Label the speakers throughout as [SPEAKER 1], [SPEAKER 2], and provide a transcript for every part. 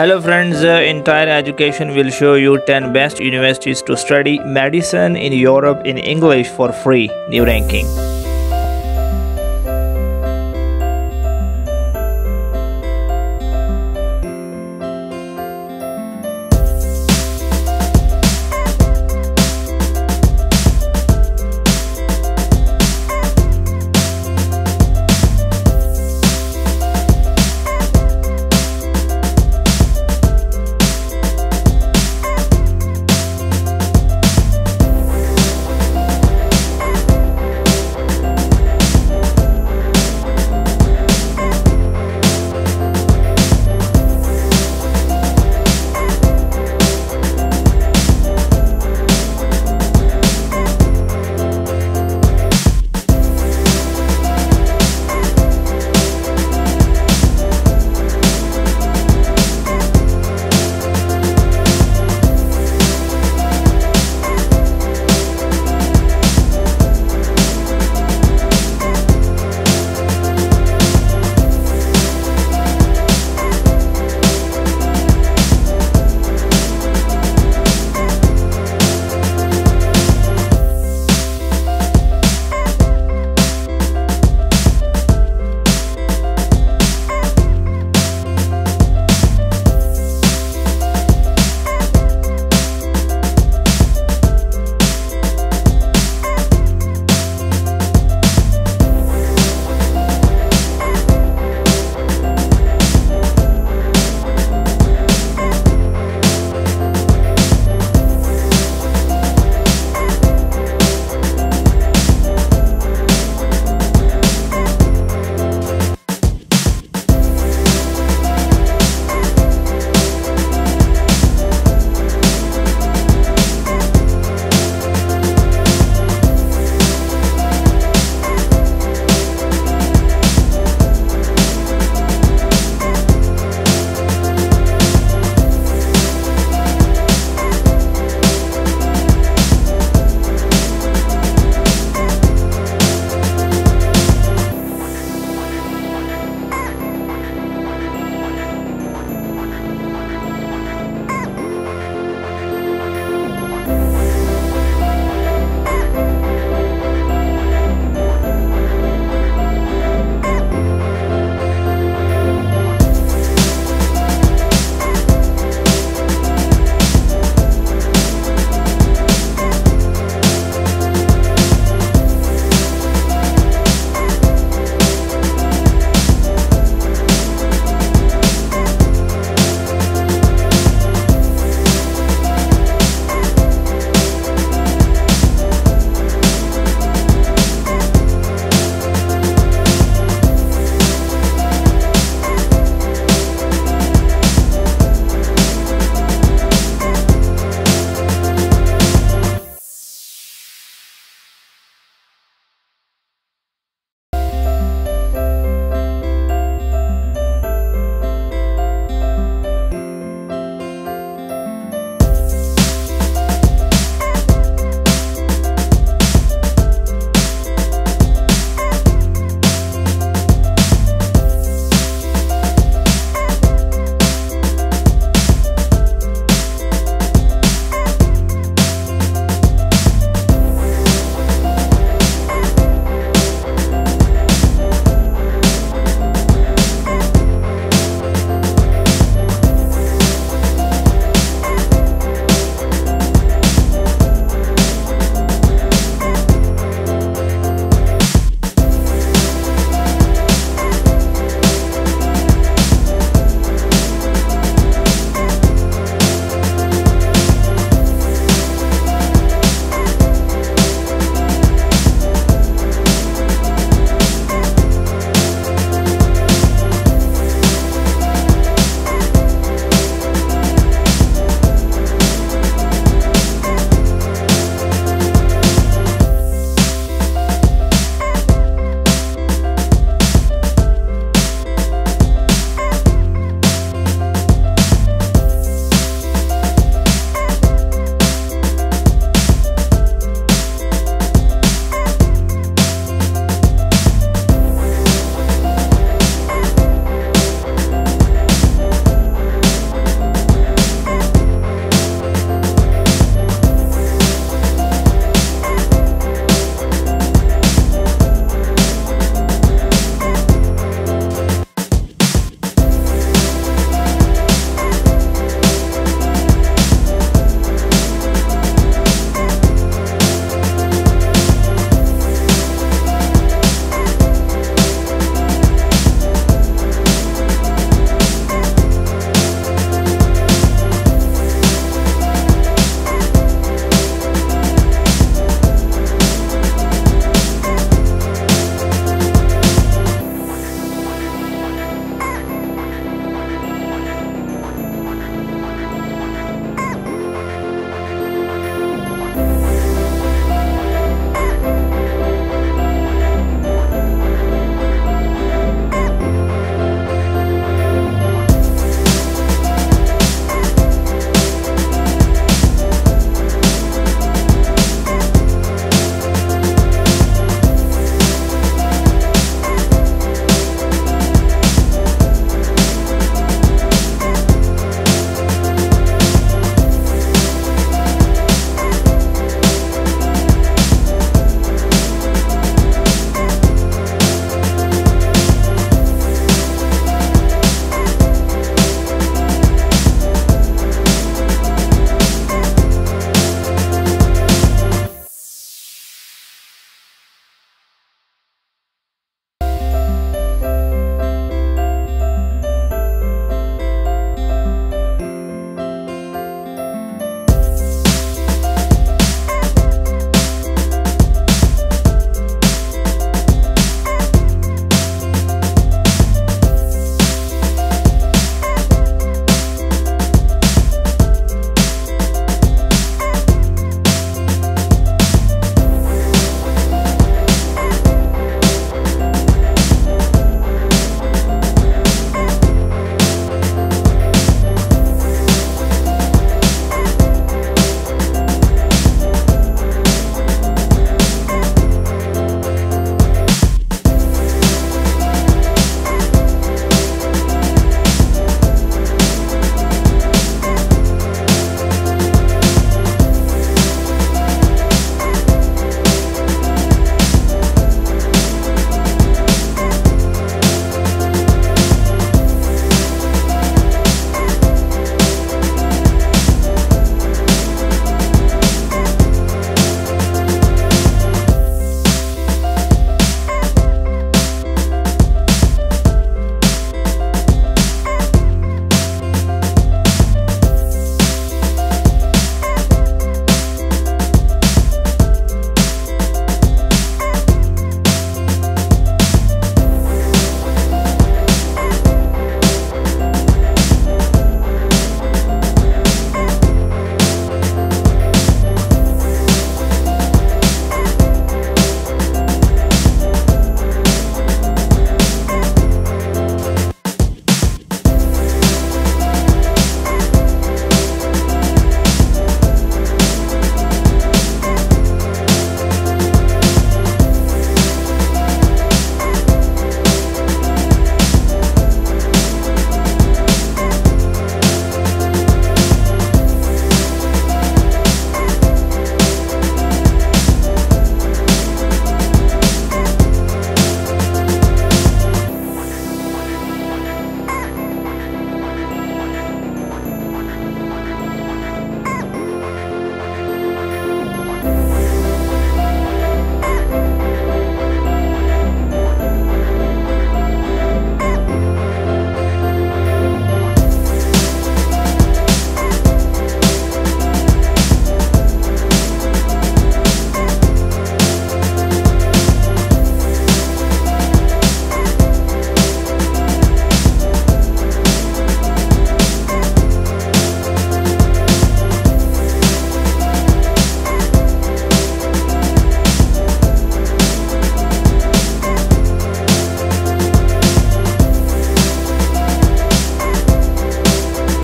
[SPEAKER 1] Hello friends, uh, entire education will show you 10 best universities to study medicine in Europe in English for free. New ranking.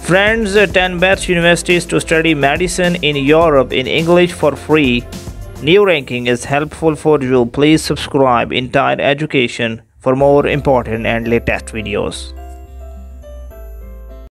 [SPEAKER 1] Friends, 10 best universities to study medicine in Europe in English for free. New ranking is helpful for you. Please subscribe Entire Education for more important and latest videos.